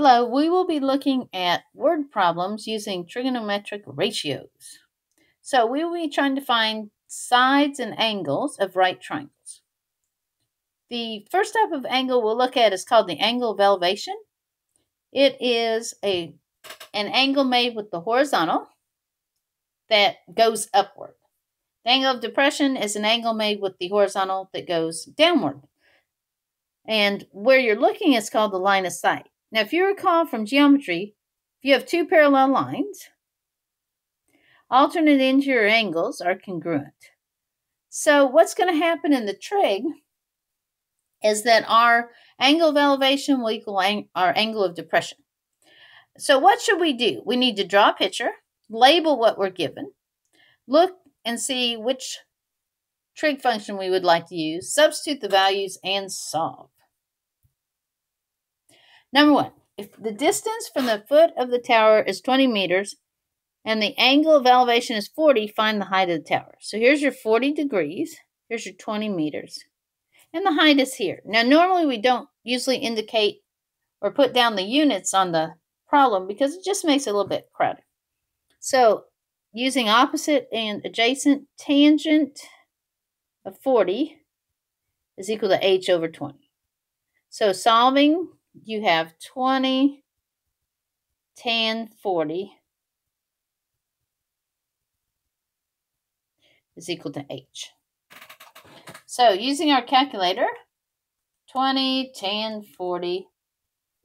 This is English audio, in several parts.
Hello, we will be looking at word problems using trigonometric ratios. So we will be trying to find sides and angles of right triangles. The first type of angle we'll look at is called the angle of elevation. It is a an angle made with the horizontal that goes upward. The angle of depression is an angle made with the horizontal that goes downward. And where you're looking is called the line of sight. Now, if you recall from geometry, if you have two parallel lines, alternate interior angles are congruent. So what's going to happen in the trig is that our angle of elevation will equal ang our angle of depression. So what should we do? We need to draw a picture, label what we're given, look and see which trig function we would like to use, substitute the values, and solve. Number one, if the distance from the foot of the tower is 20 meters and the angle of elevation is 40, find the height of the tower. So here's your 40 degrees. Here's your 20 meters. And the height is here. Now, normally we don't usually indicate or put down the units on the problem because it just makes it a little bit crowded. So using opposite and adjacent tangent of 40 is equal to h over 20. So solving you have 20, tan, 40 is equal to h. So using our calculator, 20, tan, 40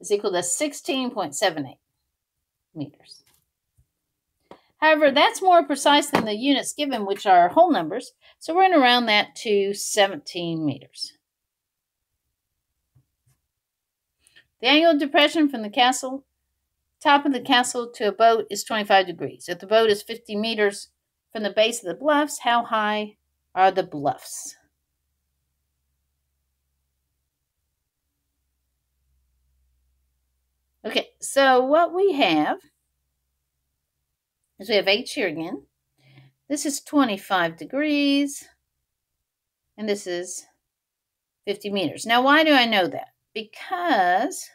is equal to 16.78 meters. However, that's more precise than the units given, which are whole numbers, so we're going to round that to 17 meters. The angle of depression from the castle, top of the castle to a boat is 25 degrees. If the boat is 50 meters from the base of the bluffs, how high are the bluffs? Okay, so what we have is we have h here again. This is 25 degrees, and this is 50 meters. Now, why do I know that? Because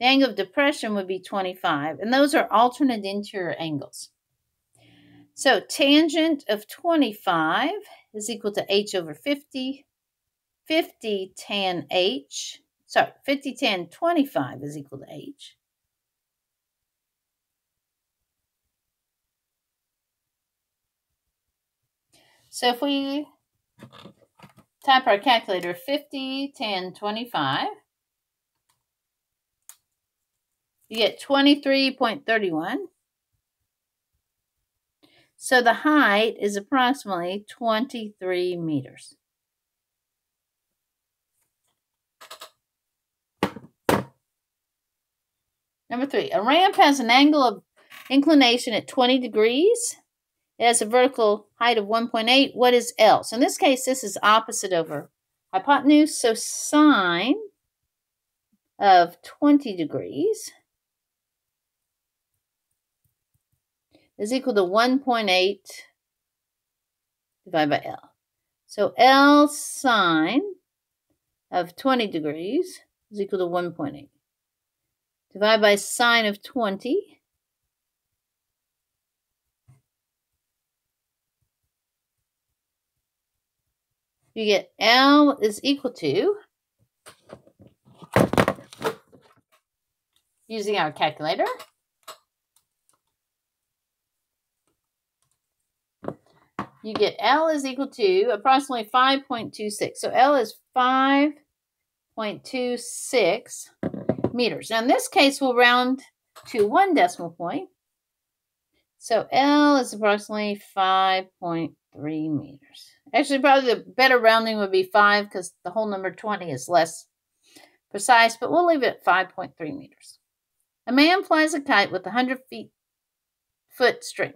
the angle of depression would be 25, and those are alternate interior angles. So tangent of 25 is equal to h over 50. 50 tan h, sorry, 50 tan 25 is equal to h. So if we type our calculator 50 tan 25, you get 23.31. So the height is approximately 23 meters. Number three, a ramp has an angle of inclination at 20 degrees. It has a vertical height of 1.8. What is L? So in this case, this is opposite over hypotenuse. So sine of 20 degrees is equal to 1.8 divided by L. So L sine of 20 degrees is equal to 1.8. Divided by sine of 20. You get L is equal to, using our calculator, you get L is equal to approximately 5.26. So L is 5.26 meters. Now in this case, we'll round to one decimal point. So L is approximately 5.3 meters. Actually, probably the better rounding would be 5 because the whole number 20 is less precise, but we'll leave it at 5.3 meters. A man flies a kite with a 100 feet foot string.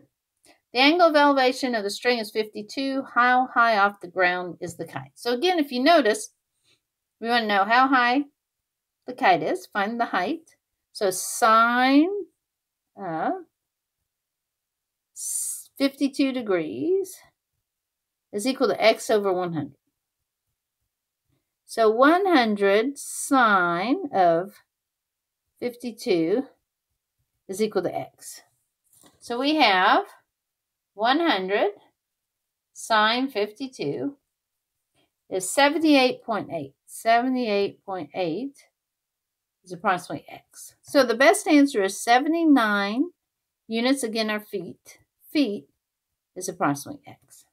The angle of elevation of the string is 52. How high off the ground is the kite? So again, if you notice, we want to know how high the kite is. Find the height. So sine of 52 degrees is equal to x over 100. So 100 sine of 52 is equal to x. So we have 100 sine 52 is 78.8. 78.8 is approximately x. So the best answer is 79 units, again are feet. Feet is approximately x.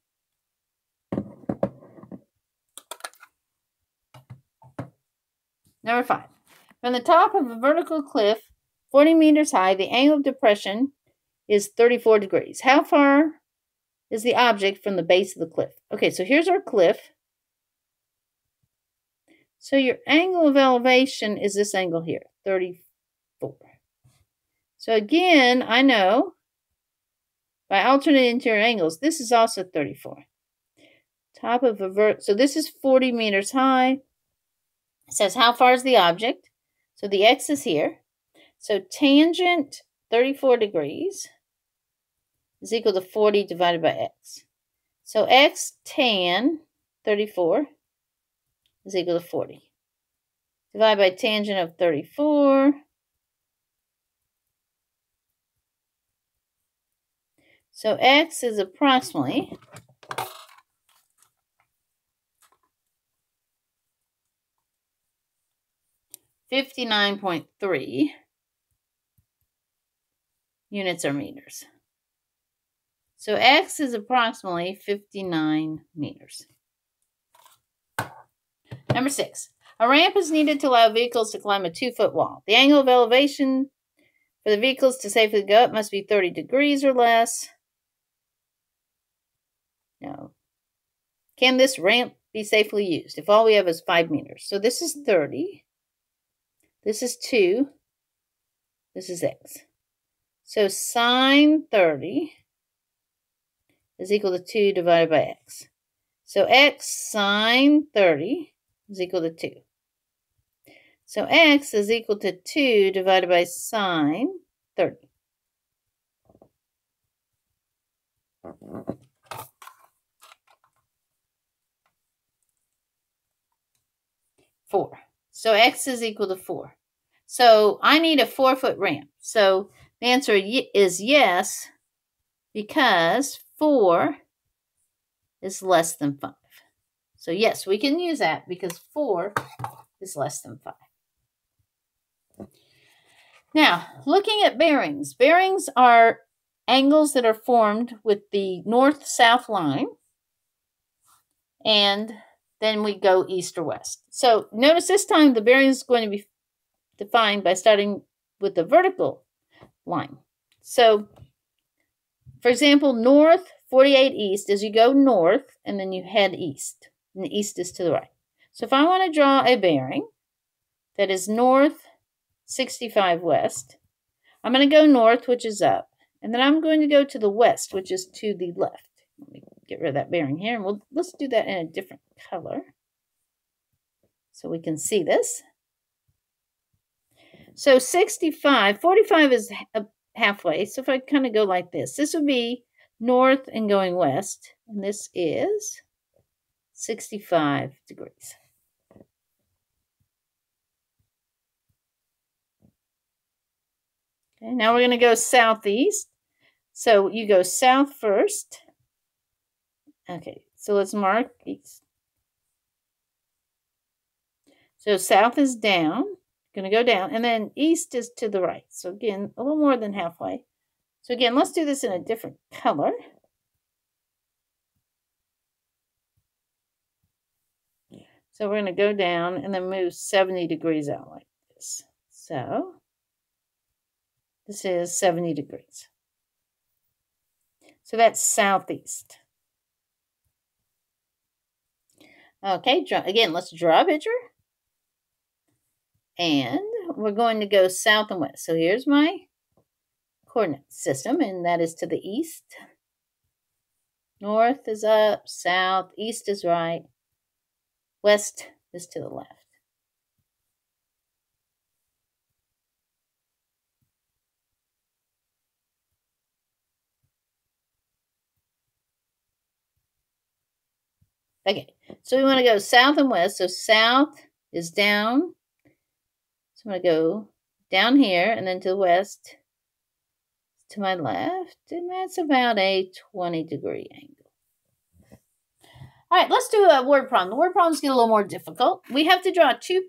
Number five. From the top of a vertical cliff 40 meters high, the angle of depression is 34 degrees. How far is the object from the base of the cliff? Okay, so here's our cliff. So your angle of elevation is this angle here, 34. So again, I know by alternating interior angles, this is also 34. Top of a vert, so this is 40 meters high. It says how far is the object? So the x is here. So tangent 34 degrees is equal to 40 divided by x. So x tan 34 is equal to 40. Divide by tangent of 34. So x is approximately Fifty-nine point three units or meters. So x is approximately 59 meters. Number six, a ramp is needed to allow vehicles to climb a two-foot wall. The angle of elevation for the vehicles to safely go up must be 30 degrees or less. No. Can this ramp be safely used if all we have is 5 meters? So this is 30. This is 2. This is x. So sine 30 is equal to 2 divided by x. So x sine 30 is equal to 2. So x is equal to 2 divided by sine 30. Four. So x is equal to 4. So I need a 4-foot ramp. So the answer is yes, because 4 is less than 5. So yes, we can use that because 4 is less than 5. Now, looking at bearings. Bearings are angles that are formed with the north-south line. And then we go east or west. So notice this time the bearing is going to be defined by starting with the vertical line. So, for example, north 48 east as you go north and then you head east. And the east is to the right. So if I want to draw a bearing that is north 65 west, I'm going to go north, which is up. And then I'm going to go to the west, which is to the left. Let me get rid of that bearing here. And we'll, let's do that in a different color so we can see this. So 65, 45 is uh, halfway. So if I kind of go like this, this would be north and going west. And this is 65 degrees. Okay, now we're going to go southeast. So you go south first. Okay, so let's mark east. So south is down, going to go down, and then east is to the right. So again, a little more than halfway. So again, let's do this in a different color. So we're going to go down and then move 70 degrees out like this. So this is 70 degrees. So that's southeast. Okay, draw, again, let's draw a picture. And we're going to go south and west. So here's my coordinate system, and that is to the east. North is up, south, east is right, west is to the left. Okay, so we want to go south and west. So south is down. I'm going to go down here and then to the west to my left, and that's about a 20 degree angle. All right, let's do a word problem. The word problems get a little more difficult. We have to draw two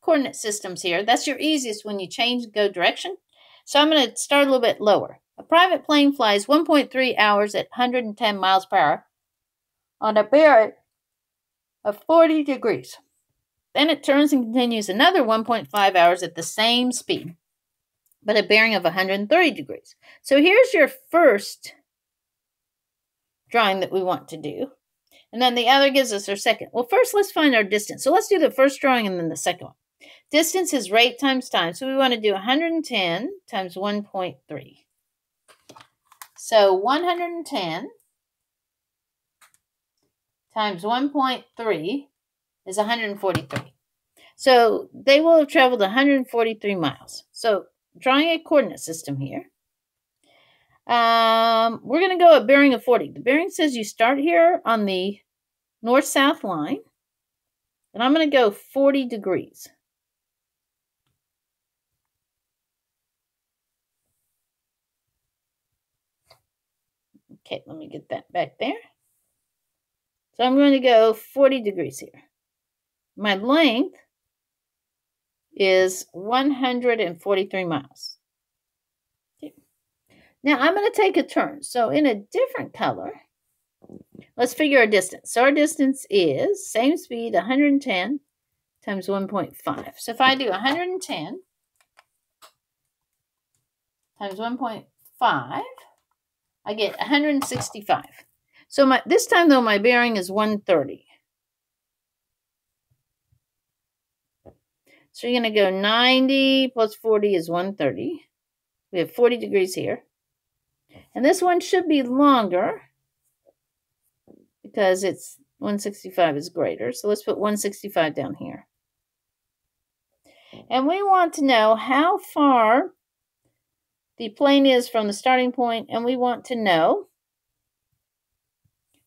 coordinate systems here. That's your easiest when you change go direction. So I'm going to start a little bit lower. A private plane flies 1.3 hours at 110 miles per hour on a bearing of 40 degrees. Then it turns and continues another 1.5 hours at the same speed, but a bearing of 130 degrees. So here's your first drawing that we want to do. And then the other gives us our second. Well, first let's find our distance. So let's do the first drawing and then the second one. Distance is rate times time. So we want to do 110 times 1.3. So 110 times 1.3 is 143. So they will have traveled 143 miles. So drawing a coordinate system here. Um, we're going to go a bearing of 40. The bearing says you start here on the north-south line. And I'm going to go 40 degrees. Okay, let me get that back there. So I'm going to go 40 degrees here. My length is 143 miles. Okay. Now I'm going to take a turn. So in a different color, let's figure our distance. So our distance is same speed, 110 times 1.5. So if I do 110 times 1.5, I get 165. So my this time though my bearing is 130. So you're going to go 90 plus 40 is 130. We have 40 degrees here. And this one should be longer because it's 165 is greater. So let's put 165 down here. And we want to know how far the plane is from the starting point, and we want to know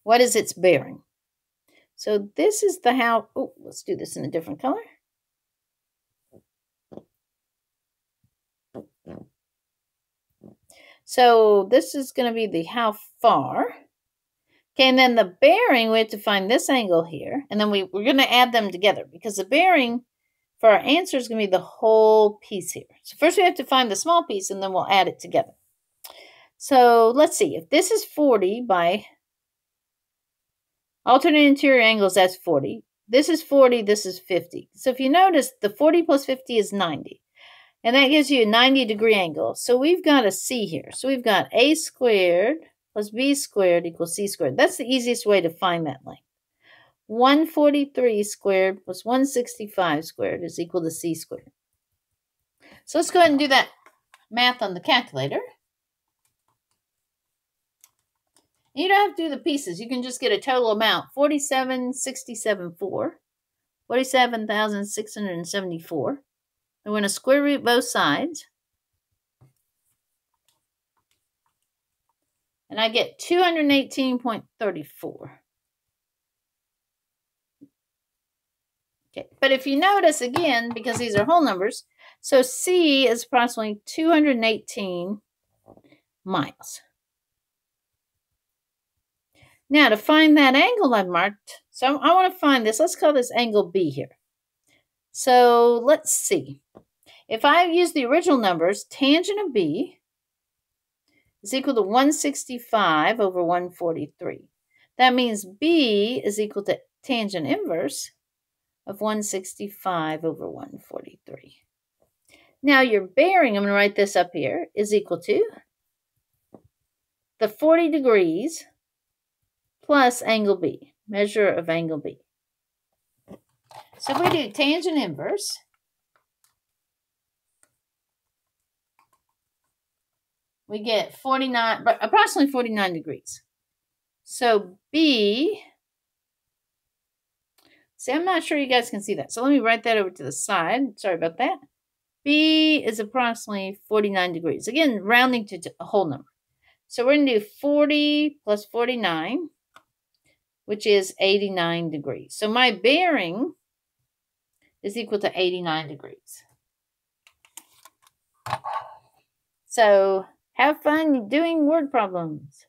what is its bearing. So this is the how, oh, let's do this in a different color. So this is going to be the how far. Okay, and then the bearing, we have to find this angle here. And then we, we're going to add them together because the bearing for our answer is going to be the whole piece here. So first we have to find the small piece and then we'll add it together. So let's see. If this is 40 by alternate interior angles, that's 40. This is 40, this is 50. So if you notice, the 40 plus 50 is 90. And that gives you a 90 degree angle. So we've got a C here. So we've got A squared plus B squared equals C squared. That's the easiest way to find that length. 143 squared plus 165 squared is equal to C squared. So let's go ahead and do that math on the calculator. You don't have to do the pieces. You can just get a total amount. 47,67,4. 47,674. I'm going to square root both sides. And I get 218.34. Okay, but if you notice again, because these are whole numbers, so C is approximately 218 miles. Now to find that angle I marked, so I want to find this, let's call this angle B here. So let's see. If I use the original numbers, tangent of B is equal to 165 over 143. That means B is equal to tangent inverse of 165 over 143. Now your bearing, I'm going to write this up here, is equal to the 40 degrees plus angle B, measure of angle B. So if we do tangent inverse, we get 49, approximately 49 degrees. So B, see, I'm not sure you guys can see that. So let me write that over to the side. Sorry about that. B is approximately 49 degrees. Again, rounding to a whole number. So we're going to do 40 plus 49, which is 89 degrees. So my bearing is equal to 89 degrees. So have fun doing word problems.